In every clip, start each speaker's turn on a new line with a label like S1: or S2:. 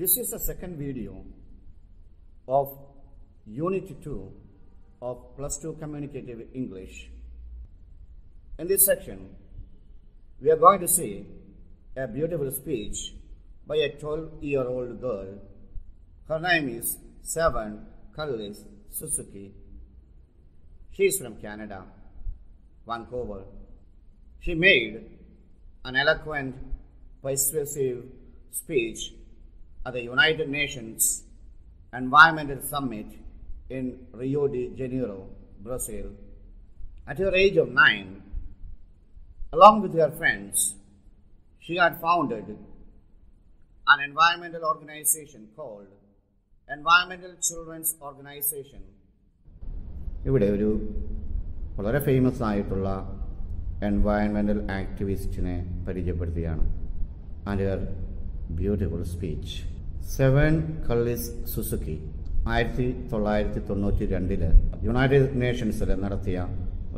S1: This is the second video of Unit 2 of Plus 2 Communicative English. In this section, we are going to see a beautiful speech by a 12 year old girl. Her name is Seven Cullis Suzuki. She is from Canada, Vancouver. She made an eloquent, persuasive speech at the United Nations Environmental Summit in Rio de Janeiro, Brazil. At her age of nine, along with her friends, she had founded an environmental organization called Environmental Children's Organization. ഇവിടെ ഒരു വളരെ famous ആയിട്ടുള്ള എൻവയൺമെന്റൽ ആക്ടിവിസ്റ്റിനെ പരിചയപ്പെടുത്തുകയാണ് and her beautiful speech. Seven കള്ളിസ് Suzuki ആയിരത്തി തൊള്ളായിരത്തി തൊണ്ണൂറ്റി രണ്ടിൽ United നേഷൻസിൽ നടത്തിയ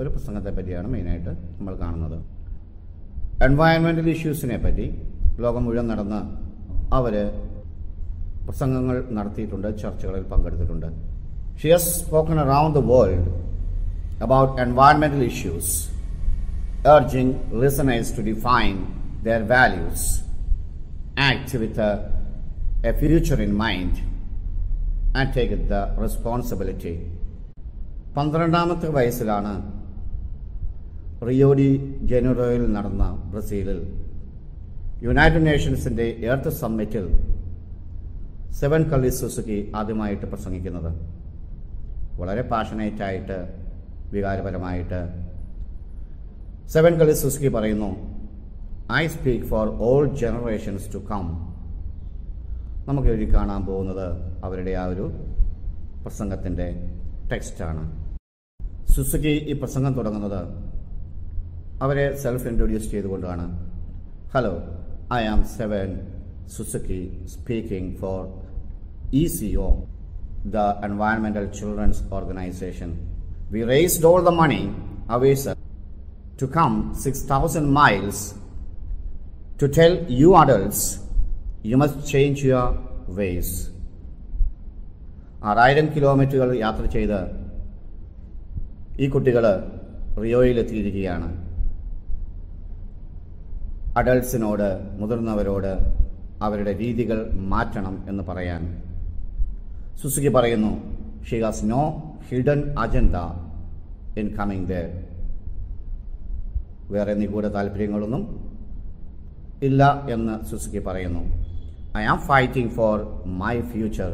S1: ഒരു പ്രസംഗത്തെ പറ്റിയാണ് മെയിനായിട്ട് നമ്മൾ കാണുന്നത്. എൻവയൺമെന്റൽ ഇഷ്യൂസിനെ പറ്റി ലോകം മുഴുവൻ നടന്ന് അവർ പ്രസംഗങ്ങൾ നടത്തിയിട്ടുണ്ട് ചർച്ചകളിൽ പങ്കെടുത്തിട്ടുണ്ട്. Xi has spoken around the world about എൻവയൺമെന്റൽ issues urging listeners to define their values, act with a, a future in mind, and take the responsibility. പന്ത്രണ്ടാമത്തെ വയസ്സിലാണ് റിയോഡി ജനുറോയിൽ നടന്ന ബ്രസീലിൽ യുണൈറ്റഡ് നേഷൻസിന്റെ എർത്ത് സമ്മിറ്റിൽ സെവൻ കള്ളി സുസുക്കി ആദ്യമായിട്ട് പ്രസംഗിക്കുന്നത് വളരെ പാഷനേറ്റായിട്ട് വികാരപരമായിട്ട് സെവൻ കള്ളി സുസുക്കി പറയുന്നു I speak for all generations to come നമുക്ക് എഴുതി കാണാൻ പോകുന്നത് അവരുടെ ആ ഒരു പ്രസംഗത്തിന്റെ ടെക്സ്റ്റാണ്. സുസുക്കി ഈ പ്രസംഗം തുടങ്ങുന്നത് അവരെ സെൽഫ് ഇൻട്രൊഡ്യൂസ് ചെയ്തുകൊണ്ടാണ് hello I am seven Suzuki speaking for E C O the എൻവയൺമെന്റൽ children's organisation V raised all the money aways to come 6,000 miles to tell you adults you must change your ways. ആറായിരം കിലോമീറ്ററുകൾ യാത്ര ചെയ്ത് ഈ കുട്ടികൾ റിയോയിലെത്തിയിരിക്കുകയാണ് അഡൾട്ട്സിനോട് മുതിർന്നവരോട് അവരുടെ രീതികൾ മാറ്റണം എന്ന് പറയാൻ. സുസുക്കി പറയുന്നു she has no hidden agenda in coming the വേറെ നിഗൂഢ താല്പര്യങ്ങളൊന്നും ഇല്ല എന്ന് സുസുക്കി പറയുന്നു. I am fighting for my future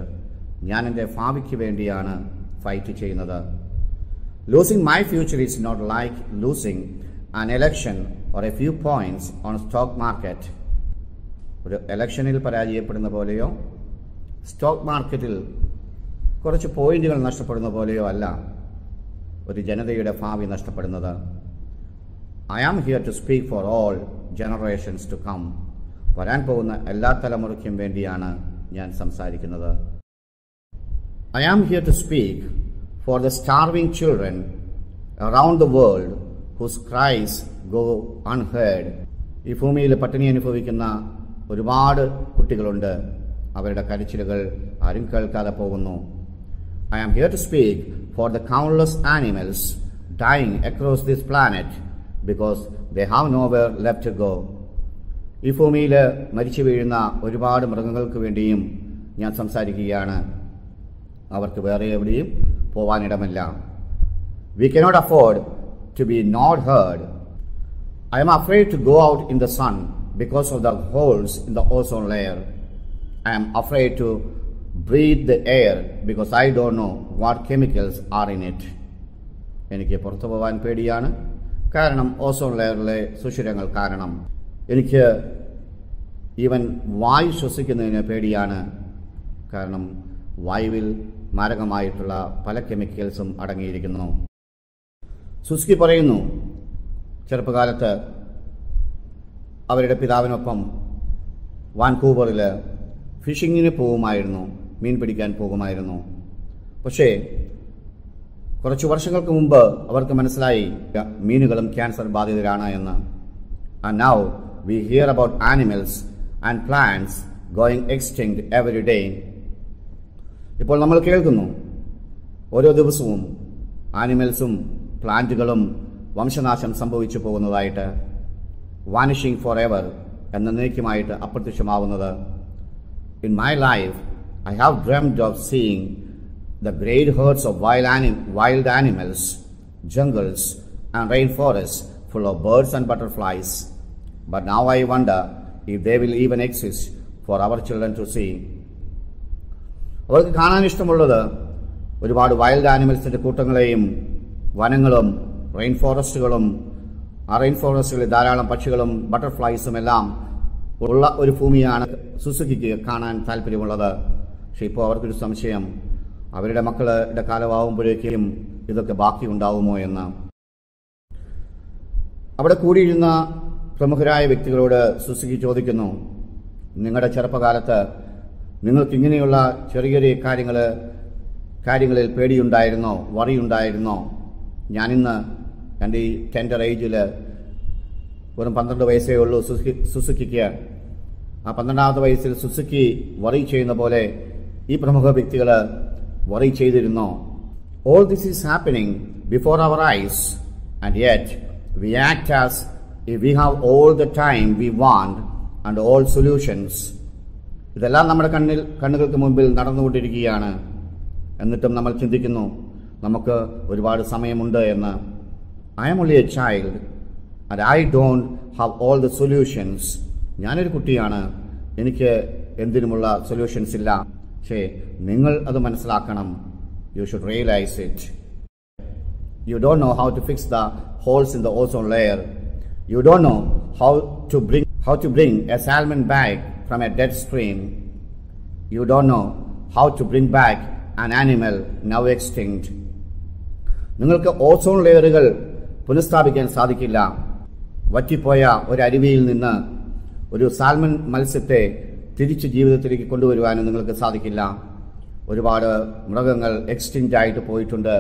S1: ഞാൻ എന്റെ ഭാവിക്ക് വേണ്ടിയാണ് ഫൈറ്റ് ചെയ്യുന്നത്. Losing my future is not like losing an election or A few points on stock market ഒരു എലക്ഷനിൽ പരാജയപ്പെടുന്ന പോലെയോ സ്റ്റോക്ക് മാർക്കറ്റിൽ കുറച്ച് പോയിന്റുകൾ നഷ്ടപ്പെടുന്ന പോലെയോ അല്ല ഒരു ജനതയുടെ ഭാവി നഷ്ടപ്പെടുന്നത്. I am here to speak for all generations to come വരാൻ പോകുന്ന എല്ലാ തലമുറയ്ക്കും വേണ്ടിയാണ് ഞാൻ സംസാരിക്കുന്നത്. I am here to speak for the starving children around the world whose cries go unheard ഈ ഭൂമിയിൽ പട്ടിണി അനുഭവിക്കുന്ന ഒരുപാട് കുട്ടികളുണ്ട്. അവരുടെ കരച്ചിലുകൾ ആരും കേൾക്കാതെ പോകുന്നു. I am here to speak for the countless animals dying across this planet because they have know where left go ഈ ഭൂമിയിൽ മരിച്ചു വീഴുന്ന ഒരുപാട് മൃഗങ്ങൾക്ക് വേണ്ടിയും ഞാൻ സംസാരിക്കുകയാണ്. അവർക്ക് വേറെ എവിടെയും പോവാനിടമല്ല. We cannot afford to B not heard I M afraid to go out in the sun because of the holes in the ozone layer I M afraid to breath the air because I don't know what chemicals are in it എനിക്ക് പുറത്തു പോകാൻ പേടിയാണ്. കാരണം ozone ലെയറിലെ സുഷിരങ്ങൾ കാരണം. എനിക്ക് even വായു ശ്വസിക്കുന്നതിന് പേടിയാണ്. കാരണം വായുവിൽ മാരകമായിട്ടുള്ള പല കെമിക്കൽസും അടങ്ങിയിരിക്കുന്നു. സുസ്കി പറയുന്നു ചെറുപ്പകാലത്ത് അവരുടെ പിതാവിനൊപ്പം വാൻകൂവറിൽ ഫിഷിങ്ങിന് പോകുമായിരുന്നു മീൻ പിടിക്കാൻ പോകുമായിരുന്നു. പക്ഷേ കുറച്ച് വർഷങ്ങൾക്ക് മുമ്പ് അവർക്ക് മനസ്സിലായി മീനുകളും ക്യാൻസർ ബാധിതരാണ് എന്ന്. And now we here about animals and plants going എക്സ്റ്റിങ് every day ഇപ്പോൾ നമ്മൾ കേൾക്കുന്നു. ഓരോ ദിവസവും ആനിമൽസും പ്ലാന്റുകളും വംശനാശം സംഭവിച്ചു പോകുന്നതായിട്ട് വാനിഷിംഗ് ഫോർ എവർ എന്ന നീക്കുമായിട്ട് അപ്രത്യക്ഷമാവുന്നത്. In my life I have drummed of seeing the great herds of wild, anim- wild animals, jungles, and rainforests full of birds and butterflies. But now I wonder if they will even exist for our children to see. അവർക്ക് കാണാൻ ഇഷ്ടമുള്ളത് ഒരുപാട് wild ആനിമൽസിന്റെ കൂട്ടങ്ങളെയും വനങ്ങളും rain ഫോറസ്റ്റുകളും ആ rain ഫോറസ്റ്റുകളിൽ ധാരാളം പക്ഷികളും ബട്ടർഫ്ലൈസും എല്ലാം ഉള്ള ഒരു ഭൂമിയാണ് സുസുക്കിക്ക് കാണാൻ താല്പര്യമുള്ളത് പക്ഷെ ഇപ്പോൾ അവർക്കൊരു സംശയം അവരുടെ മക്കളുടെ കാലമാവുമ്പോഴേക്കും ഇതൊക്കെ ബാക്കി ഉണ്ടാവുമോ എന്ന്. അവിടെ കൂടിയിരുന്ന പ്രമുഖരായ വ്യക്തികളോട് സുസുക്കി ചോദിക്കുന്നു നിങ്ങളുടെ ചെറുപ്പകാലത്ത് നിങ്ങൾക്ക് ഇങ്ങനെയുള്ള ചെറിയ ചെറിയ കാര്യങ്ങൾ കാര്യങ്ങളിൽ പേടിയുണ്ടായിരുന്നോ വറിയുണ്ടായിരുന്നോ? ഞാനിന്ന് എന്റെ ഈ ടെൻഡർ ഏജിൽ വെറും പന്ത്രണ്ട് വയസ്സേ ഉള്ളൂ സുസുക്കി സുസുക്കിക്ക്. ആ പന്ത്രണ്ടാമത്തെ വയസ്സിൽ സുസുക്കി വറി ചെയ്യുന്ന പോലെ ഈ പ്രമുഖ വ്യക്തികൾ വറി ചെയ്തിരുന്നോ? All this is happening before our eyes and yet V act as we have all the time we want and all solutions ഇതെല്ലാം നമ്മുടെ കണ്ണിൽ കണ്ണുകൾക്ക് മുമ്പിൽ നടന്നുകൊണ്ടിരിക്കുകയാണ്. എന്നിട്ടും നമ്മൾ ചിന്തിക്കുന്നു നമുക്ക് ഒരുപാട് സമയമുണ്ട് എന്ന്. I M only a child and I don't have all the solutions ഞാനൊരു കുട്ടിയാണ് എനിക്ക് എന്തിനുമുള്ള സൊല്യൂഷൻസ് ഇല്ല. പക്ഷേ നിങ്ങൾ അത് മനസ്സിലാക്കണം you should realise it You don't know how to fix the holes in the ozone layer. You don't know how to bring how to bring a salmon back from a dead stream. You don't know how to bring back an animal now extinct. നിങ്ങൾക്ക് ozone ലെയറുകൾ പുനഃസ്ഥാപിക്കാൻ സാധിക്കില്ല വറ്റിപ്പോയ ഒരു അരുവിയിൽ നിന്ന് ഒരു salmon മത്സ്യത്തെ തിരിച്ച് ജീവിതത്തിലേക്ക് കൊണ്ടുവരുവാനും നിങ്ങൾക്ക് സാധിക്കില്ല. ഒരുപാട് മൃഗങ്ങൾ എക്സ്റ്റിന്റ് ആയിട്ട് പോയിട്ടുണ്ട്.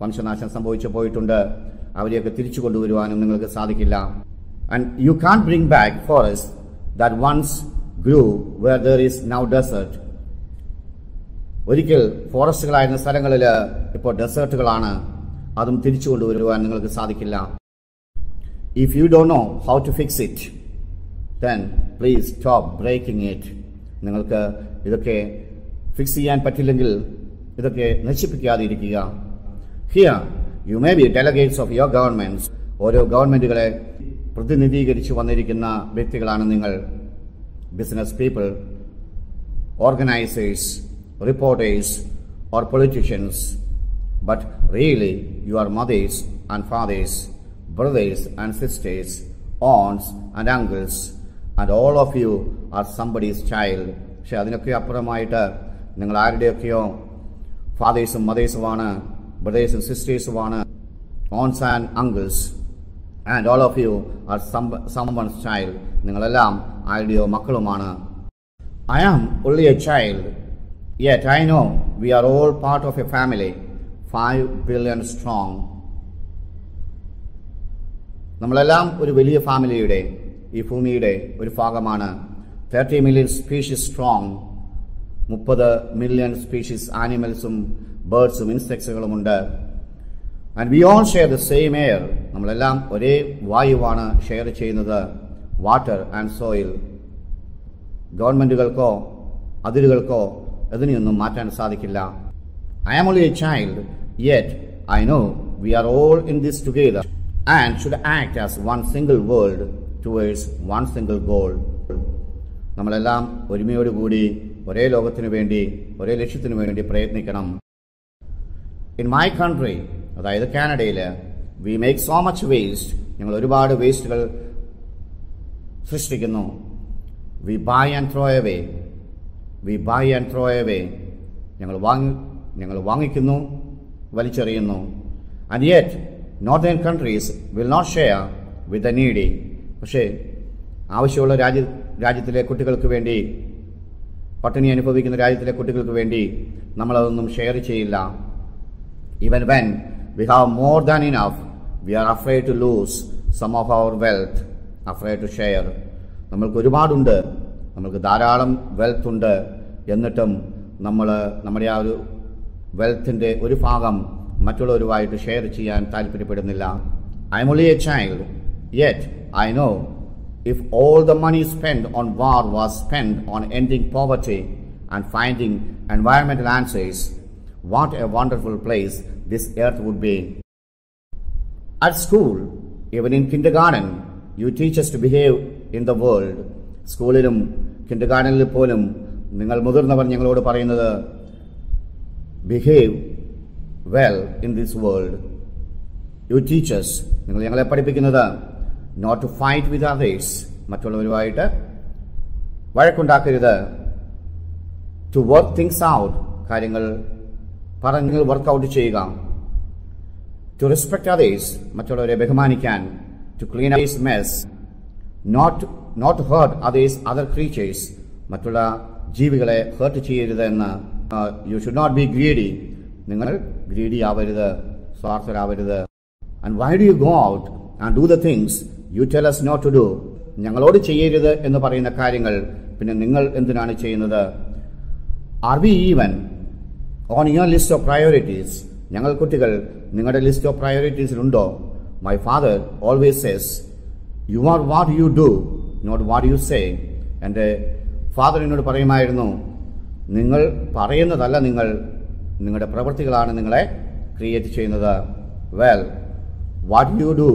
S1: വംശനാശം സംഭവിച്ചു പോയിട്ടുണ്ട്. അവരെയൊക്കെ തിരിച്ചു കൊണ്ടുവരുവാനും നിങ്ങൾക്ക് സാധിക്കില്ല. And you can't bring back forest that once Gru where there is now desert ഒരിക്കൽ ഫോറസ്റ്റുകളായിരുന്ന സ്ഥലങ്ങളിൽ ഇപ്പോൾ ഡെസേർട്ടുകളാണ് അതും തിരിച്ചു കൊണ്ടുവരുവാൻ നിങ്ങൾക്ക് സാധിക്കില്ല. If you don't know how to fix it then please stop breaking it നിങ്ങൾക്ക് ഇതൊക്കെ ഫിക്സ് ചെയ്യാൻ പറ്റില്ലെങ്കിൽ ഇതൊക്കെ നശിപ്പിക്കാതെ ഇരിക്കുക here you may be delegates of your governments ഓരോ ഗവൺമെന്റുകളെ പ്രതിനിധീകരിച്ചു വന്നിരിക്കുന്ന വ്യക്തികളാണ് നിങ്ങൾ. Business people organisers reporters or politicians but really you are mothers and fathers brothers and sisters ons and uncles and all of you are somebody's child പക്ഷെ അതിനൊക്കെ അപ്പുറമായിട്ട് നിങ്ങൾ ആരുടെയൊക്കെയോ ഫാദേഴ്സും മദേഴ്സുമാണ് ബ്രദേഴ്സും സിസ്റ്റേഴ്സുമാണ് ons and uncles and all of you are സംബൺസ് child നിങ്ങളെല്ലാം ആരുടെയോ മക്കളുമാണ്. I am ഉള്ളി A child യെ I know we are all part of A family five billion strong നമ്മളെല്ലാം ഒരു വലിയ ഫാമിലിയുടെ ഈ ഭൂമിയുടെ ഒരു ഭാഗമാണ്. തേർട്ടി മില്യൺ സ്പീഷീസ് സ്ട്രോങ് മുപ്പത് million species ആനിമൽസും ബേർഡ്സും ഇൻസെക്ട്സുകളുമുണ്ട് and we all share the same air നമ്മളെല്ലാം ഒരേ വായുവാണ് ഷെയർ ചെയ്യുന്നത്. വാട്ടർ ആൻഡ് സോയിൽ ഗവൺമെന്റുകൾക്കോ അതിരുകൾക്കോ അതിനെയൊന്നും മാറ്റാൻ സാധിക്കില്ല. I am only a child yet I know we are all in this together and should act as one single world towards one single goal നമ്മളെല്ലാം ഒരുമയോടുകൂടി ഒരേ ലോകത്തിനു വേണ്ടി ഒരേ ലക്ഷ്യത്തിനു വേണ്ടി പ്രയത്നിക്കണം. ഇൻ മൈ കൺട്രി അതായത് കാനഡയിൽ we make so much waste ഞങ്ങൾ ഒരുപാട് വേസ്റ്റുകൾ സൃഷ്ടിക്കുന്നു. V by and throw away V by and throw away ഞങ്ങൾ വാങ്ങി ഞങ്ങൾ വാങ്ങിക്കുന്നു വലിച്ചെറിയുന്നു. And yet northern countries will not share with the needy പക്ഷേ ആവശ്യമുള്ള രാജ്യ രാജ്യത്തിലെ കുട്ടികൾക്ക് വേണ്ടി പട്ടിണി അനുഭവിക്കുന്ന രാജ്യത്തിലെ കുട്ടികൾക്ക് വേണ്ടി നമ്മളതൊന്നും ഷെയർ ചെയ്യില്ല. Even when we have more than enough V R afraid to lose some of our wealth afraid to share നമ്മൾക്ക് ഒരുപാടുണ്ട്. നമ്മൾക്ക് ധാരാളം വെൽത്ത് ഉണ്ട്. എന്നിട്ടും നമ്മൾ നമ്മുടെ ആ ഒരു വെൽത്തിന്റെ ഒരു ഭാഗം മറ്റുള്ളവരുമായിട്ട് ഷെയർ ചെയ്യാൻ താല്പര്യപ്പെടുന്നില്ല. ഐ എം ഒളി A child. Yet I know if all the money spent on war was spent on ending poverty and finding environmental answers what a wonderful place this earth would be at school, even in kindergarten, you teach us to behave in the world. സ്കൂളിലും കിൻഡർ ഗാർഡനിൽ പോലും നിങ്ങൾ മുതിർന്നവർ ഞങ്ങളോട് പറയുന്നത് behave well in this world you teachers നിങ്ങൾ ഞങ്ങളെ പഠിപ്പിക്കുന്നത് not to fight with others മറ്റുള്ളവരുമായിട്ട് വഴക്കുണ്ടാക്കരുത്. ടു വർക്ക് തിങ്സ് ഔട്ട് കാര്യങ്ങൾ പറഞ്ഞ് വർക്കൗട്ട് ചെയ്യുക. ടു റെസ്പെക്ട് അതേഴ്സ് മറ്റുള്ളവരെ ബഹുമാനിക്കാൻ. To clean others mess not not hurt others other creatures മറ്റുള്ള ജീവികളെ ഹേർട്ട് ചെയ്യരുത് എന്ന്. You should not be greedy നിങ്ങൾ ഗ്രീഡി ആവരുത് സ്വാർത്ഥരാവരുത്. And why do you go out and do the things you us not to do ഞങ്ങളോട് ചെയ്യരുത് എന്ന് പറയുന്ന കാര്യങ്ങൾ. പിന്നെ നിങ്ങൾ എന്തിനാണ് ചെയ്യുന്നത്? Are we even on your list of priorities ഞങ്ങൾ കുട്ടികൾ നിങ്ങളുടെ list of പ്രയോറിറ്റീസിലുണ്ടോ my father always says you are what you do not what you say എന്റെ ഫാദർ എന്നോട് പറയുമായിരുന്നു നിങ്ങൾ പറയുന്നതല്ല നിങ്ങൾ നിങ്ങളുടെ പ്രവൃത്തികളാണ് നിങ്ങളെ ക്രിയേറ്റ് ചെയ്യുന്നത്. Well what you do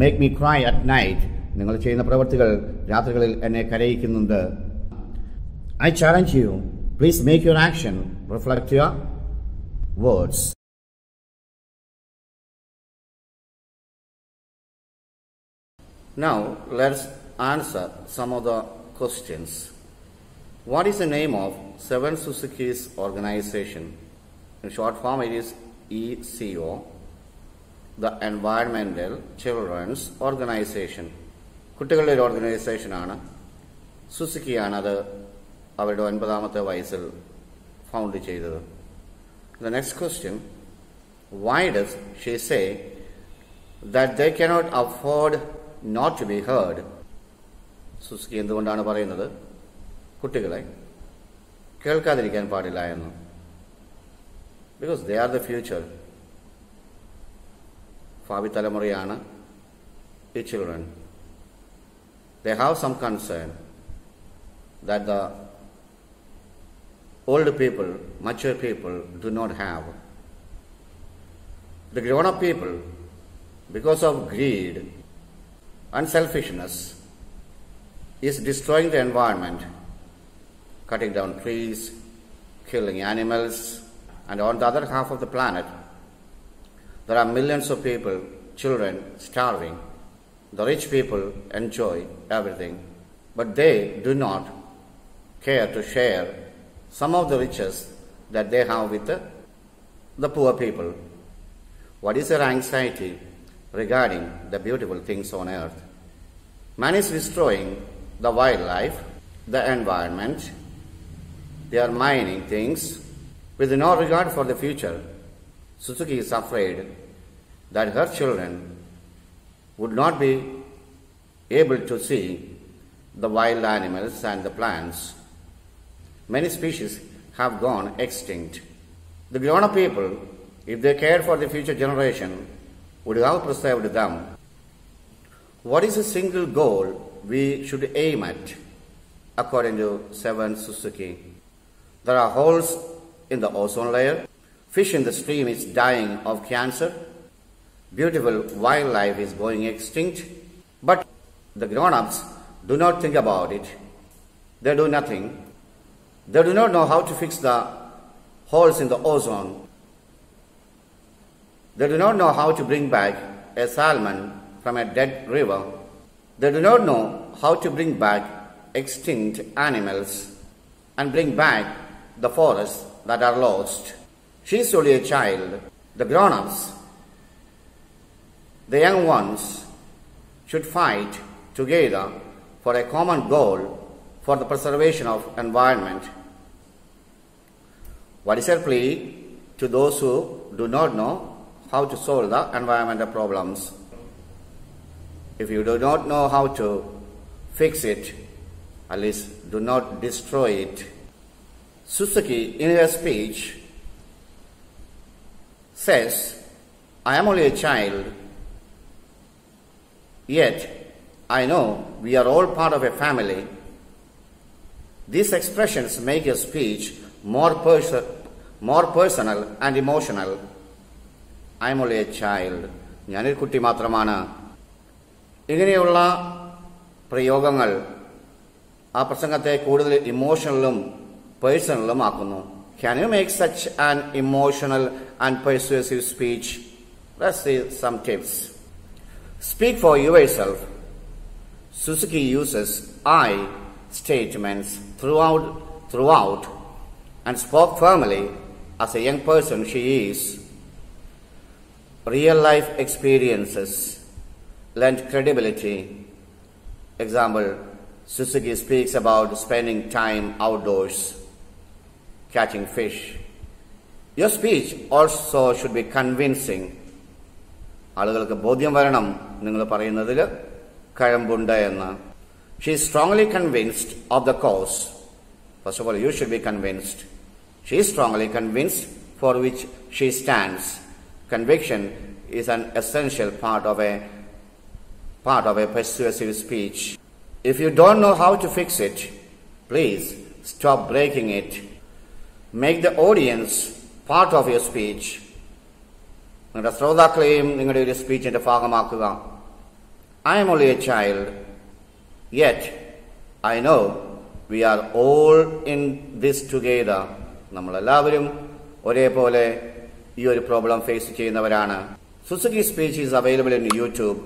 S1: Make me cry at night നിങ്ങൾ ചെയ്യുന്ന പ്രവൃത്തികൾ രാത്രികളിൽ എന്നെ കരയിക്കുന്നുണ്ട് I challenge you, please make your action reflect your words. Now, let's answer some of the questions. What is the name of Seven Suzuki's organization? In short form, it is ECO, The Environmental children's organisation കുട്ടികളുടെ ഒരു ഓർഗനൈസേഷനാണ് സുസുക്കിയാണ് അത് അവരുടെ ഒൻപതാമത്തെ വയസ്സിൽ found ചെയ്തത്. The next question why does she say that they cannot afford not to B heard Suzuki എന്തുകൊണ്ടാണ് പറയുന്നത്? കുട്ടികളെ കേൾക്കാതിരിക്കാൻ പാടില്ല എന്ന്. Because they are the future ഭാവി തലമുറയാണ് ഈ children they have some concern that the old people, mature people do not have. The grown up people, because of greed and selfishness, is destroying the environment, cutting down trees, killing animals, and on the other half of the planet, there are millions of people, children, starving. The rich people enjoy everything, but they do not care to share some of the riches that they have with the, the poor people. What is their anxiety regarding the beautiful things on earth? Man is destroying the wildlife, the environment. They are mining things with no regard for the future. Suzuki is afraid that her children would not be able to see the wild animals and the plants many species have gone extinct. The grown up people, if they cared for the future generation, would have preserved them. What is a single goal we should aim at, according to Seven Suzuki? There are holes in the ozone layer, fish in the stream is dying of cancer, beautiful wildlife is going extinct, but the grown ups do not think about it. They do nothing they do not know how to fix the holes in the ozone. They do not know how to bring back a salmon from a dead river. They do not know how to bring back extinct animals and bring back the forests that are lost. She is only a child. The grown ups, the young ones, should fight together for a common goal for the preservation of environment. What is her plea to those who do not know how to solve the environmental problems? If you do not know how to fix it, At least do not destroy it. Suzuki, in her speech, says, I am only a child, yet I know we are all part of a family. These expressions make your speech more, perso- more personal and emotional. I am only a child. ഞാനൊരു കുട്ടി മാത്രമാണ് ഇങ്ങനെയുള്ള പ്രയോഗങ്ങൾ ആ പ്രസംഗത്തെ കൂടുതൽ ഇമോഷണലും പേഴ്സണലും ആക്കുന്നു can you make such an emotional and persuasive speech? Let's see some tips. Speak for yourself. Suzuki uses I statements throughout, throughout and spoke firmly as a young person she is. Real life experiences lend credibility. Example, Suzuki speaks about spending time outdoors catching fish your speech also should be convincing ആളുകൾക്ക് ബോധ്യം വരണം നിങ്ങൾ പറയുന്നതിൽ കഴമ്പുണ്ട് എന്ന് She is strongly convinced of the cause. First of all, you should be convinced. She is strongly convinced for which she stands. Conviction is an essential part of a part of a persuasive speech. If you don't know how to fix it, please stop breaking it. Make the audience part of your speech നിങ്ങളുടെ ശ്രോതാക്കളെയും നിങ്ങളുടെ ഒരു സ്പീച്ചിന്റെ ഭാഗമാക്കുക. I'm only a child yet I know we are all in this together. നമ്മളെല്ലാവരും ഒരേപോലെ ഈ ഒരു പ്രോബ്ലം ഫേസ് ചെയ്യുന്നവരാണ്. Suzuki speech is available in YouTube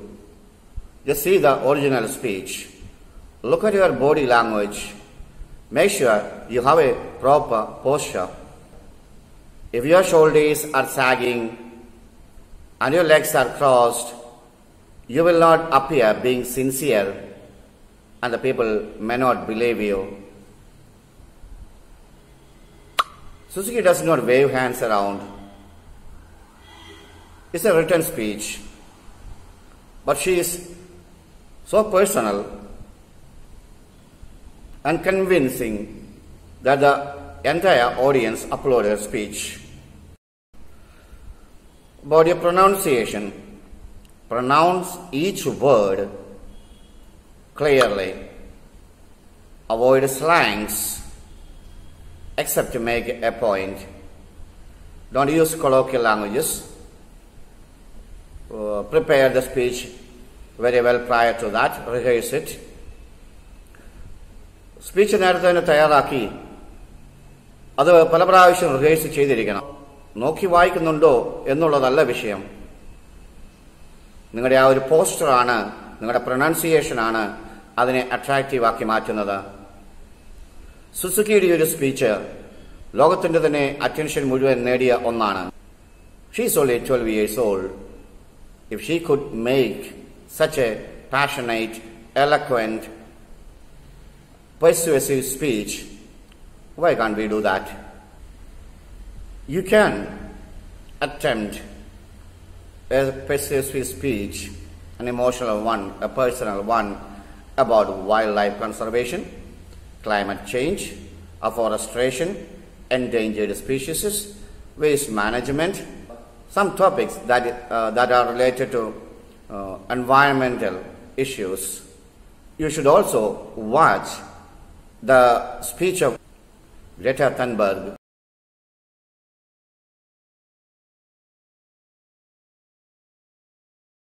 S1: just see the original speech look at your body language Make sure you have a proper posture. If your shoulders are sagging and your legs are crossed, you will not appear being sincere and the people may not believe you. Suzuki does not wave hands around. It's a written speech. But she is so personal and convincing that the entire audience uploaded her speech. About your pronunciation, pronounce each word clearly. Avoid slangs except to make a point. Don't use colloquial languages. Uh, prepare the speech very well prior to that, rehearse it. Speech നേരത്തെ തന്നെ തയ്യാറാക്കി. അത് പല പ്രാവശ്യം rehearse ചെയ്തിരിക്കണം. നോക്കി വായിക്കുന്നുണ്ടോ എന്നുള്ളതല്ല വിഷയം. നിങ്ങളുടെ ആ ഒരു പോസ്റ്ററാണ് നിങ്ങളുടെ പ്രൊണൗൺസിയേഷനാണ് അതിനെ അട്രാക്റ്റീവ് ആക്കി മാറ്റുന്നത്. സുസുക്കിയുടെ ഒരു സ്പീച്ച് ലോകത്തിന്റെ തന്നെ അറ്റൻഷൻ മുഴുവൻ നേടിയ ഒന്നാണ്. She's only twelve years old if she could make such A passionate eloquent persuasive speech, why can't we do that? You can attempt a persuasive speech, an emotional one, a personal one, about wildlife conservation, climate change, afforestation, endangered species, waste management, some topics that, uh, that are related to uh, environmental issues. You should also watch the speech of Greta Thunberg